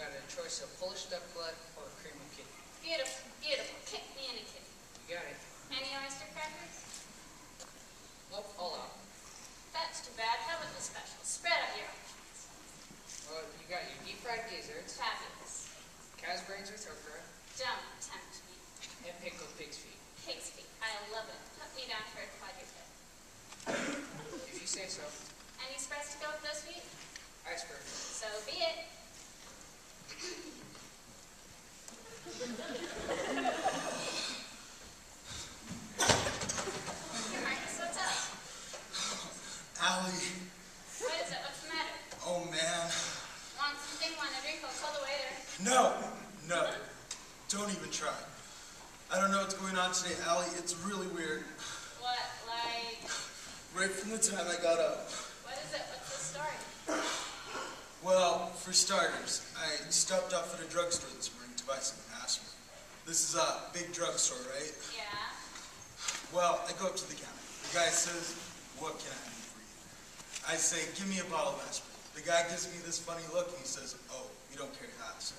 got a choice of Polish duck blood or cream of kidney. Beautiful, beautiful. Kick me in a kidney. You got it. Any oyster crackers? Nope, all out. That's too bad. How about the special? Spread out your options. Well, you got your deep fried gizzards, Fabulous. cow's brains with okra, Don't tempt me. and pickled pig's feet. Pig's feet. I love it. Put me down for a quadruped. If you say so. Any spreads to go with those feet? Iceberg. So be it. Here, Marcus, what's up? Allie, What is it? What's the matter? oh man. Want something? Want a drink? I'll call the waiter. No, no, don't even try. I don't know what's going on today, Allie. It's really weird. What, like, Right from the time I got up. what is it? What's the story? Well, for starters, I stopped off at a drugstore this morning to buy some aspirin. This is a big drugstore, right? Yeah? Well, I go up to the counter. The guy says, what can I do for you? I say, give me a bottle of aspirin. The guy gives me this funny look and he says, oh, you don't carry that, sir.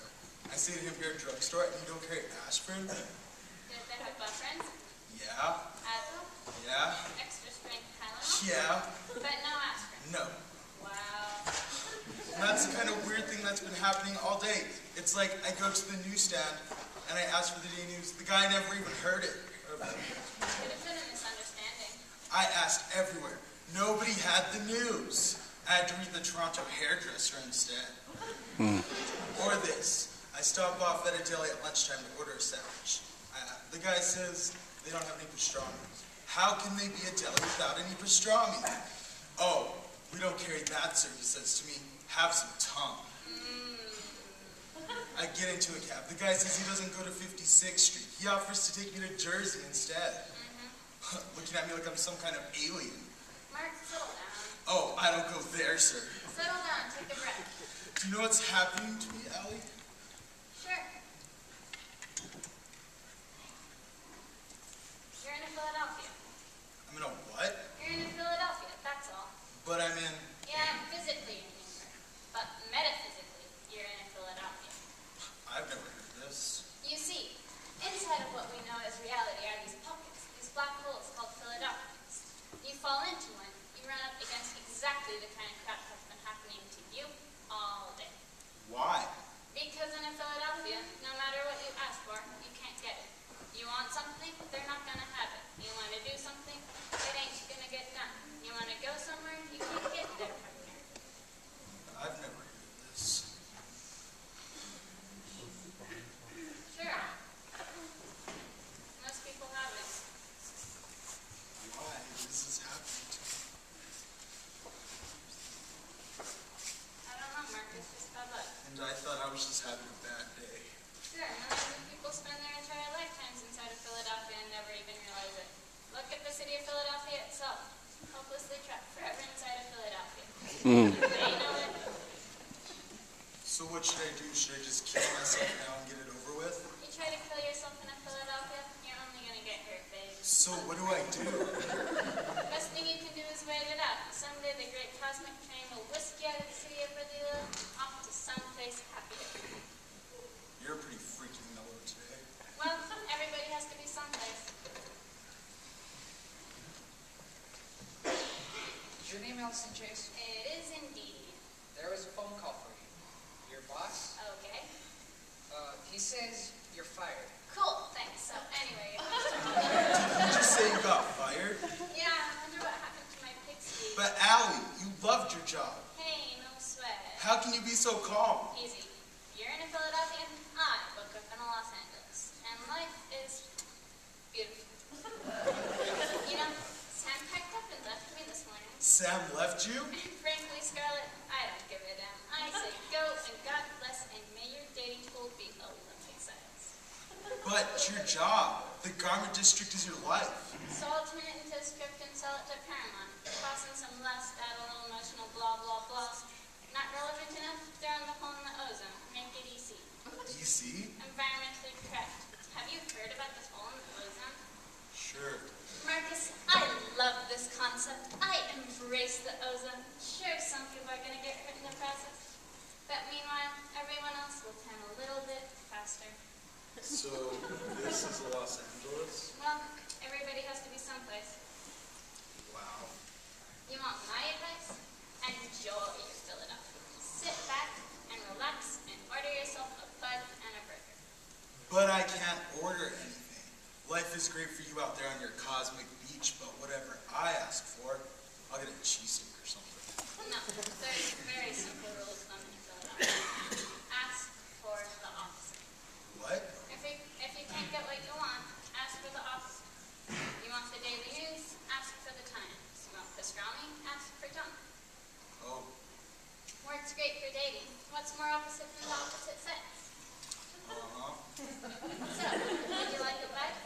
I say to him, you're a drugstore and you don't carry aspirin? Did they have bufferins? Yeah, Advil? yeah, Extra strength Tylenol? yeah, But no aspirin. no. Wow. That's the kind of weird thing that's been happening all day. It's like I go to the newsstand and I ask for the Daily News. The guy never even heard it. Could have been a misunderstanding. I asked everywhere. Nobody had the news. I had to read the Toronto Hairdresser instead. Hmm. Or this. I stop off at a deli at lunchtime to order a sandwich. The guy says they don't have any pastrami. How can they be a deli without any pastrami? Oh, we don't carry that, sir, he says to me. Have some tongue. I get into a cab. The guy says he doesn't go to 56th Street. He offers to take me to Jersey instead. Looking at me like I'm some kind of alien. Mark, settle down. Oh, I don't go there, sir. Settle down. Take a breath. Do you know what's happening to me, Allie? Sure. You're in Philadelphia. I'm in a what? You're in Philadelphia, that's all. But I'm in. Yeah, physically But metaphysically, you're in Philadelphia. I've never heard of this. You see, inside of what we know as reality are these pockets, these black holes called Philadelphians. You fall into one, you run up against exactly the kind of crap that's been happening to you all day. Why? Because in a Philadelphia, no matter what you ask for, you can't get it. You want something, they're not gonna have it. You want to do something, it ain't gonna get done. You want to go somewhere, you can't get there from here. I've never heard of this. Sure. Most people haven't. Why this is happening to me? I don't know, Marcus, just bad luck. And I thought I was just having a bad day. Sure, millions of people spend their entire lifetimes inside of Philadelphia and never even realize it. Look at the city of Philadelphia itself. Hopelessly trapped forever inside of Philadelphia. They know it. So what should I do? Should I just kill myself now and get it over with? You try to kill yourself in a Philadelphia, you're only gonna get hurt, babe. So what do I do? Best thing you can do is wait it out. Someday the great cosmic train will whisk you out of the city of where they live, off to someplace happier. You're pretty freaking mellow today. Well, everybody has to be someplace. Is your Chase? It is indeed. There was a phone call for you. Your boss? Okay. Uh, he says you're fired. Cool, thanks. So anyway, Did you say you got fired? yeah, I wonder what happened to my pixie. But Allie, you loved your job. Hey, no sweat. How can you be so calm? Easy. You're in a Philadelphia, I woke up in a Los Angeles. And life is beautiful. you know, Sam packed up and left me this morning. Sam left you? Frankly, Scarlett, I don't give a damn. I say go and God bless and may your dating pool be a Olympic size. But it's your job, the garment district is your life. So I'll turn it into a script and sell it to Paramount. Toss in some lust, add a little emotional blah blah blah. Not relevant enough? Throw in the hole in the ozone. Make it easy. EC? Environmentally correct. Have you heard about this hole in the ozone? Sure. Marcus, I love this concept. concept. Embrace the ozone. Sure, some people are gonna get hurt in the process, but meanwhile, everyone else will tan a little bit faster. So this is Los Angeles? Well, everybody has to be someplace. Wow. You want my advice? Enjoy your Philadelphia. Sit back and relax and order yourself a bud and a burger. But I can't order anything. Life is great for you out there on your cosmic beach, but whatever I ask for, I'll get a cheese cheesesteak or something. No, there's very simple rule of thumb in Philadelphia. Ask for the opposite. What? If you, if you can't get what you want, ask for the opposite. You want the Daily News? Ask for the Times. You want pastrami? Ask for junk. Oh, Words great for dating. What's more opposite than the opposite sex? uh-huh. So, would you like a bite?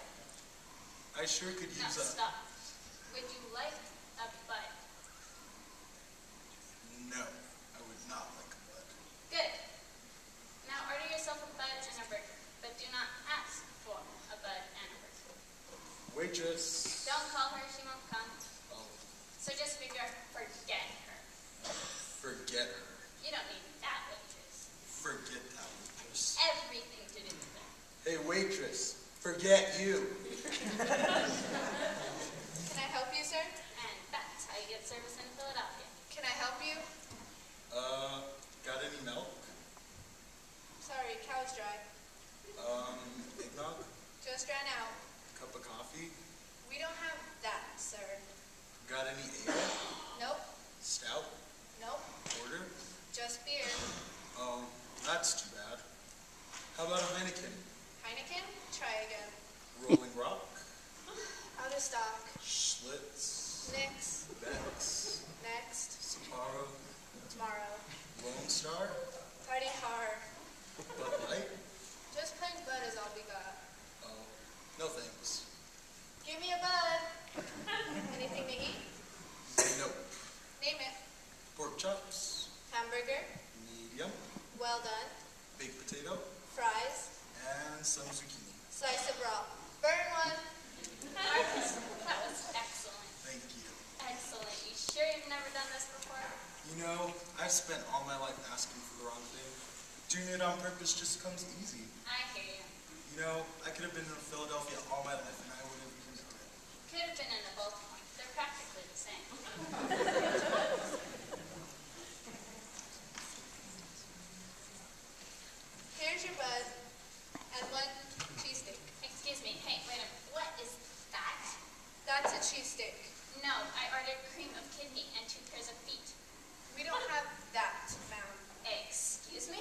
I sure could No, use a... stop. Would you like a bite? No, I would not like a bud. Good. Now order yourself a bud and a burger, but do not ask for a bud and a burger. Waitress. Don't call her, she won't come. Oh, So just figure, forget her. forget her. You don't need that waitress. Forget that waitress. Everything to do with her. Hey, waitress, forget you. Can I help you, sir? And that's how you get service in Philadelphia. Can I help you? Uh, got any milk? Sorry, cow's dry. Um, eggnog? Just ran out. Cup of coffee? We don't have that, sir. Got any ale? Nope, Stout? nope, Porter? just beer. Oh, that's too bad. How about a Heineken? Heineken? Try again. Rolling Rock? Out of stock. Schlitz? Nix. Beck's? Next. Sapporo? Tomorrow. Lone Star? Party hard. Bud Light? Just plain bud is all we got. Oh, no thanks. Give me a bud. Anything to eat? Nope. Name it. Pork chops? Hamburger. Medium? Well done. Baked potato? Fries. And some zucchini. Slice of raw. Burn one. Marcus, that was excellent. Thank you. Excellent. You sure you've never done this before? You know, I've spent all my life asking for the wrong thing. Doing it on purpose just comes easy. I hear you. You know, I could have been in Philadelphia all my life and I would have used it. Could have been in a Baltimore. They're practically the same. Here's your bud. And one cheesesteak. Excuse me. Hey, wait a minute. What is that? That's a cheesesteak. No, I ordered cream of kidney and two pairs of feet. We don't have that, ma'am. Excuse me?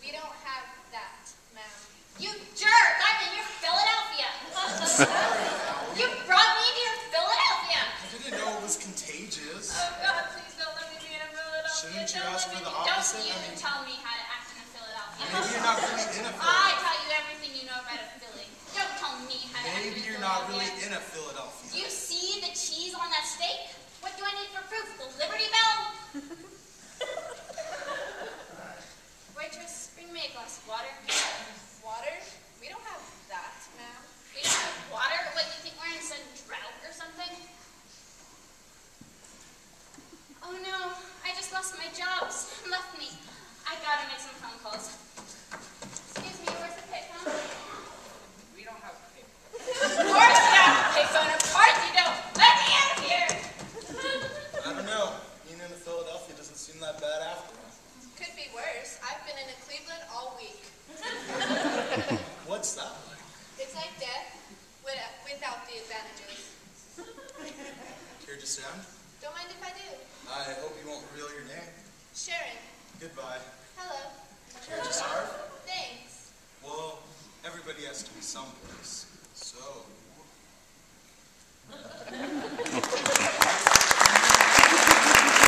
We don't have that, ma'am. You jerk! I'm in your Philadelphia! you brought me to your Philadelphia! I didn't know it was contagious. Oh God, please don't let me be in Philadelphia. Shouldn't you Don't ask let for me the be- opposite? Don't you I mean- tell me how to act in a Philadelphia. Maybe you're not really in a I Philadelphia. I tell you everything you know about a Philly. Don't tell me how to act in Maybe a you're not really in a Philadelphia. Do you see the cheese on that steak? What do I need for proof? The Liberty Bell? Waitress, water. Water? We don't have that, ma'am. We don't have water? What, you think we're in some drought or something? Oh no, I just lost my job. Someone left me. I gotta make some phone calls. Excuse me, where's the payphone? We don't have paper. Of course you don't have a payphone. Of course you don't. Let me out of here. I don't know. Being in Philadelphia doesn't seem that bad after all. Could be worse. I've been in a Cleveland all week. What's that like? It's like death with, without the advantages. Care to stand? Don't mind if I do. I hope you won't reveal your name. Sharon. Goodbye. Hello. Care to starve? Thanks. Well, everybody has to be someplace. So.